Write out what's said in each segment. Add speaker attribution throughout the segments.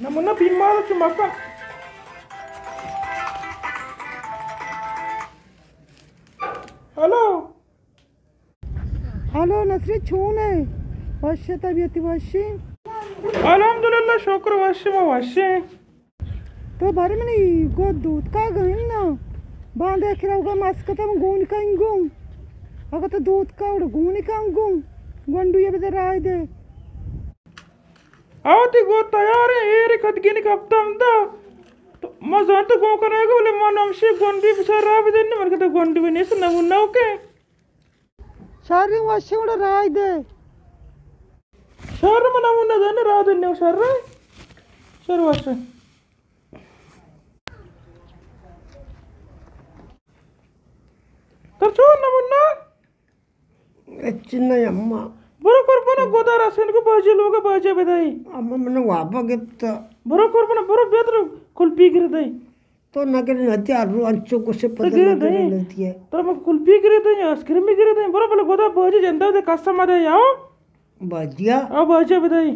Speaker 1: నమ్మున్న బిమ్మాలొచ్చు
Speaker 2: మక్క hello hello నస్రీ
Speaker 1: చూనే వర్ష తబియతి వర్షి అలహమ్దుల్లా శోకరు వర్షమ వర్షే በባህርም ነው ጎዱት ካገኝና ባንዳ ኪራውጋ ማስከተም ጉን ካንጉም አገተ ዱት ካውደ ጉን ካንጉም ወንዱ የበደራ አይደ አውቲ ጎ ተያሪ ኤሪ
Speaker 2: ከድጊኒ ከፍታምታ मजान तो गाँव करेगा बोले मन हमसे गोंडी बिचारा भी देने मन कहते गोंडी भी नहीं सुना मुन्ना ओके
Speaker 1: सारे वाशे उड़ा राय दे
Speaker 2: शहर मना मुन्ना देने रात देने शहर शहर वाशे ತರ್ಚೋ ನಮ್ಮನ್ನ
Speaker 3: చిన్న అమ్మ
Speaker 2: ಬರೋಕರ್ ಬನ ಗೋದಾರ ಸೆನ್ಕು ಬಾಜಿ ಲೋಗ ಬಾಜಿ ಬಿದಾಯಿ
Speaker 3: అమ్మ మన వాపగిత్త
Speaker 2: ಬರೋಕರ್ ಬನ ಬರೋ ಬೇದ್ರ ಕುಲ್ಪಿ ಗಿರದೈ
Speaker 3: तो नगर नदी आरू अंचो को से पता
Speaker 2: गिर
Speaker 3: नगर
Speaker 2: गई।
Speaker 3: नदी है
Speaker 2: ತರ ಮ ಕುಲ್ಪಿ ಗಿರದೈ ಆಸ್ಕ್ರೀಮ್ ಗಿರದೈ ಬರೋ ಬಲ ಗೋದಾ ಬಾಜಿ ಜಂದಾದ ಕಸ್ಟಮ್ ಅದ ಯಾವ
Speaker 3: बाजिया
Speaker 2: ಆ ಬಾಜಿ ಬಿದಾಯಿ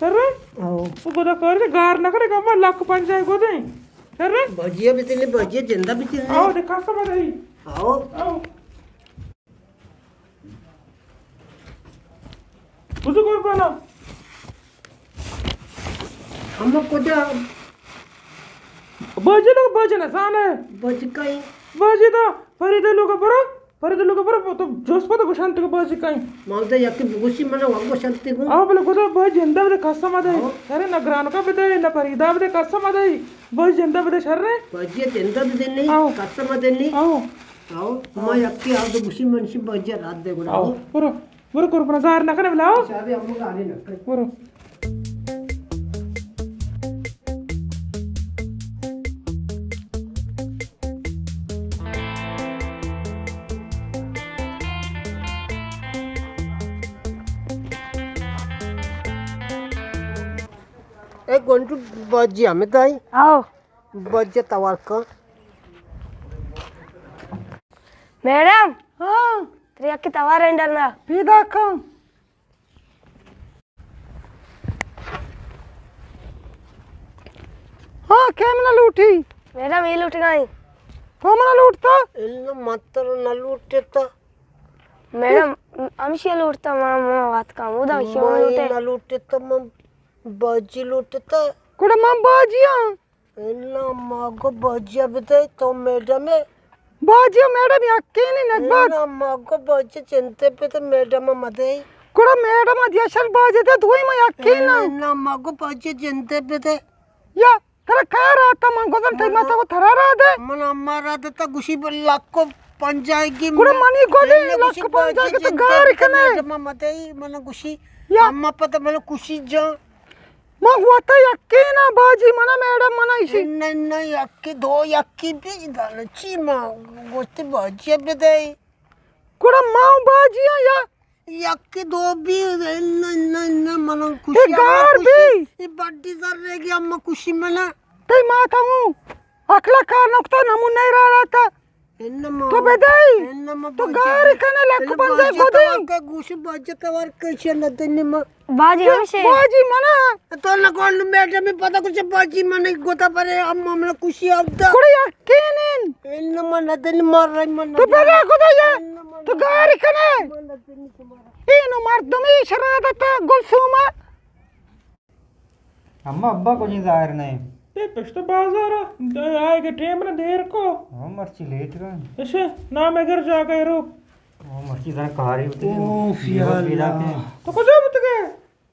Speaker 2: ಸರ್
Speaker 3: आओ
Speaker 2: ಗೋದಾ ಕರ್ದೆ ಗಾರ್ ನಕರೆ ಗಮ್ಮ ಲಕ್ ಪಂಚಾಯ ಗೋದೈ ಸರ್
Speaker 3: भजिया भी भजिया ज़िंदा भी
Speaker 2: आओ दिखा सब रही
Speaker 3: आओ।
Speaker 2: आओ। उसे कोई बना
Speaker 3: हम लोग को जा।
Speaker 2: भजिया लोग भजना साने
Speaker 3: भज कहीं
Speaker 2: भजिया तो फरीदा लोग बड़ा परिदे लोग बरो तो जोश पता को शांत को बाजे काई
Speaker 3: माउदा यकी बुगुसी मन वागो शांति को
Speaker 2: आओ बोले गोदा बाजे जंदा बदे कस्टम अदे अरे ना ग्रान का बदे ना परिदा बदे कस्टम अदे बाजे जंदा बदे शर रे
Speaker 3: बाजिया ज़िंदा भी देने
Speaker 2: आओ।
Speaker 3: कस्टमर देने
Speaker 2: आओ
Speaker 3: आओ मैं यकी आओ तो
Speaker 2: एक गोंटू
Speaker 3: बजी हमें दाई
Speaker 2: आओ।
Speaker 3: बजे तवार को? मैडम? हाँ।
Speaker 4: त्रिया
Speaker 3: की तवार
Speaker 4: एंडर
Speaker 1: हाँ,
Speaker 4: ना
Speaker 1: पी देखो। हाँ कैमरा लूटी?
Speaker 4: मैडम ये लूट
Speaker 1: गई कोमना लूटता?
Speaker 3: इल्ल मात्र न लूटता। मैडम
Speaker 4: हम से लूटता मामा बात का
Speaker 3: मुदा से लूटे? न
Speaker 1: लूटता मम। बाजिया?
Speaker 3: इल्लो मागो बाजिया बताई तो मैडम है।
Speaker 1: बाजिया मैडम यकीनी नगबाद
Speaker 3: इल्लो मागो बाजी चिंते पे तो मैडम मते
Speaker 1: कुड़ा मैडम अध्यक्षर बाजे थे धुई में यकीन
Speaker 3: इल्लो मागो बाजी चिंते पे थे
Speaker 1: या तेरा कह रहा था मैं गोदम थे माता को थरा रहा दे
Speaker 3: मन हमारा तो गुशी पर लाख को पन जाएगी।
Speaker 1: कुड़ा मनी गोली लाख पन जाके तो गारी कने
Speaker 3: मैडम मते मन गुशी। अम्मा पता मन खुशी जा
Speaker 1: माँ वाता यकीन बाजी मना मैडम इसी।
Speaker 3: नहीं नहीं यक्की दो यक्की भी दाल ची माँ गोष्टी बाजी बताई
Speaker 1: कुड़ा माँ बाजिया या?
Speaker 3: यक्की दो भी नहीं नहीं नहीं
Speaker 1: ये
Speaker 3: खुशी
Speaker 1: गार भी।
Speaker 3: ये बड्डी सर रहेगी अम्मा खुशी मना।
Speaker 1: ते माता हूँ अखला कार नक्ता नमून नहीं रहा रहा था।
Speaker 3: ತೋಬೆದೈ ತೋ ಗಾರಿ ಕನಲ ಕಪಂಜೆ ಗೋದಿ ಕ
Speaker 4: ಗುಶಿ ಬಾಜೆ
Speaker 1: ಕವರ್ ಕೈಶನ
Speaker 3: ದನ್ನಿಮ ಬಾಜಿ ಅವಶೆ ಬಾಜಿ ಮನ ತೋನ ಕೊಂಡ ಮೇಟ ಮಿ ಪದ ಕುಚ ಬಾಜಿ ಮನ ಗೊತ್ತ ಪರೆ
Speaker 1: ಅಮ್ಮ ಮನ
Speaker 3: ಖುಷಿ ಆಗ್ದ ಕುಡಿಯ ಕೇನಿನ್ ಎನ್ನ ಮನ
Speaker 1: ದನ್ನಿ ಮರ ಮನ ತೋ ಬೆದ ಗೋದಯ ತೋ ಗಾರಿ ಕನ ಏನು ಮರ್ದಮಿ
Speaker 5: ಶರಾದತ ಗುಲ್ಸೂಮ ಅಮ್ಮ ಅಬ್ಬ ಕೊಂಜಿ ದಾರನೆ
Speaker 2: पे पिछले बाज़ार आएगा टाइम ना देर को
Speaker 5: मर्ची लेट गए
Speaker 2: ऐसे ना मैं घर जा गए रो
Speaker 5: वो मर्ची जरा कहारी होती है
Speaker 3: ओफ
Speaker 5: ये
Speaker 3: या।
Speaker 5: के
Speaker 2: तो कुछ बत गए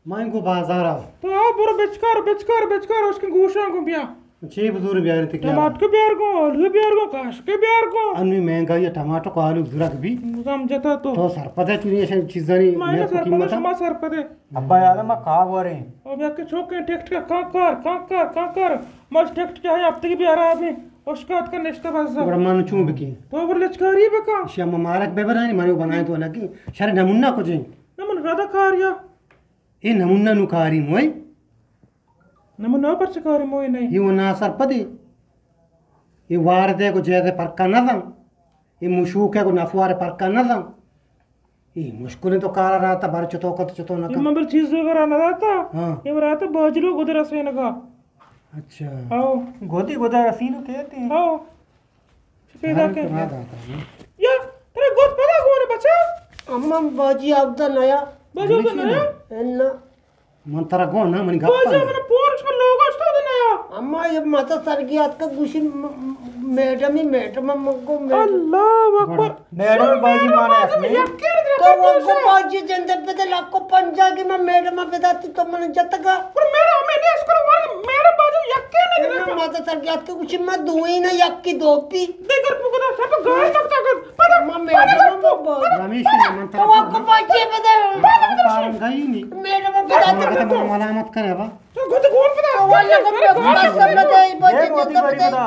Speaker 3: मैं को बाज़ार आओ।
Speaker 2: तो आओ बुरा बेचकर बेचकर बेचकर उसके गोशा को बिया
Speaker 3: छह बुज़ुर्ग ब्याह थे क्या?
Speaker 2: टमाटर के प्यार को आलू के प्यार को काश के प्यार को।
Speaker 3: अन्य महँगाई है टमाटर को आलू जुरक भी।
Speaker 2: समझता तो।
Speaker 3: तो सर पता चुनी ऐसे चीज़ें नहीं
Speaker 2: मैं
Speaker 3: मेरे को
Speaker 2: सर
Speaker 3: कीमत
Speaker 2: पर
Speaker 3: है।
Speaker 2: सर पर दे
Speaker 5: अब्बा है मैं कहा बोल रहे हैं
Speaker 2: अब याके छोके टेक्स्ट का काकर काकर काकर। मस्त टेक्स्ट क्या है अब तक भी आ रहा है हाथ का नेक्स्ट बस
Speaker 3: बड़ा मन चूं बिकी।
Speaker 2: तो बर लचकारी बेका।
Speaker 3: श्याम मारक बेबर है मारे बनाए तो ना कि शर नमुना को जी
Speaker 2: नमन राधा कार्या
Speaker 3: ये। नमुना नु कारी मोय
Speaker 2: नमन ना पर सकारी मोय नहीं।
Speaker 3: ये वो ना सर पदी
Speaker 6: ये वारदे को जैसे परका न दम ये मुशूक है को नफवारे परका न दम ये मुश्किल तो कार रहा था बार चतो कत चतो न
Speaker 2: ये मंबर चीज़ वगैरह ना रहता।
Speaker 6: हाँ।
Speaker 2: ये रहता बाजरो गुदरा से नगा
Speaker 6: अच्छा।
Speaker 2: आओ।
Speaker 5: गोदी गोदा रसीन कहते हैं
Speaker 2: आओ।
Speaker 6: हाँ,
Speaker 2: के
Speaker 6: आता।
Speaker 2: या तेरा गोद पता कौन है बच्चा?
Speaker 3: अम्मा बाजी आपदा नया।
Speaker 2: बाजो तो नया?
Speaker 3: एन्ना।
Speaker 6: मन तरा कौन ना मन
Speaker 2: बाजो
Speaker 6: गप्पा
Speaker 2: मैंने पोर्च में लोग असतो नया।
Speaker 3: अम्मा ये माता सरगियात का गुशी मैडम ही मैडम हमको
Speaker 2: अल्लाह अकबर।
Speaker 5: मैडम बाजी माने अपने
Speaker 3: तो वो बाजी जंदे पे दे लाको पंजा की मैं मैडम बेदाती तो मन जतगा
Speaker 2: पर मेरा मैंने इसको मार मेरा बाजू यक्के ने
Speaker 3: एन्ना माता सरगियात का गुशी मैं दुई ना यक्की दोपी
Speaker 2: देकर पुगदा सब गाय लगता कर। पर
Speaker 3: अम्मा मैडम
Speaker 6: रमेश ने मन
Speaker 3: तो
Speaker 6: तरा
Speaker 3: आपको बाजी पे दे
Speaker 6: कारण गई नहीं।
Speaker 3: मैडम बेदाती
Speaker 6: मगर तो मलामत करे बा
Speaker 2: तो गोद कौन पता
Speaker 3: वाला को सब
Speaker 5: ये
Speaker 3: बाजी जंदे पे
Speaker 5: बता।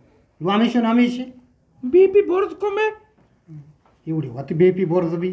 Speaker 6: हमेशा हमेशा
Speaker 2: बीपी बोर्ड को में
Speaker 6: एवढी होती बेपी बोर्ज बी